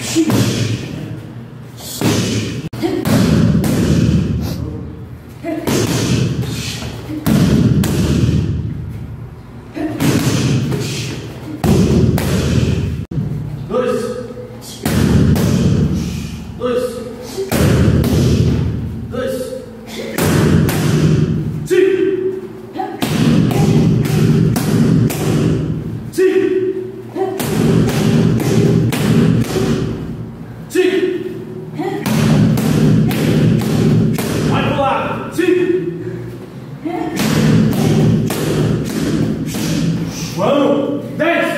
Przyjdź Whoa! Thanks!